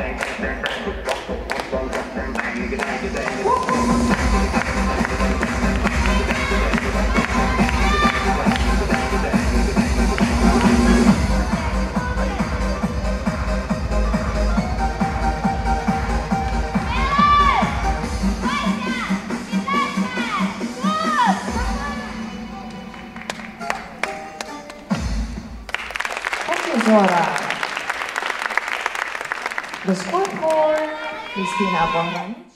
回来！快点！The score for Christina Pohrani.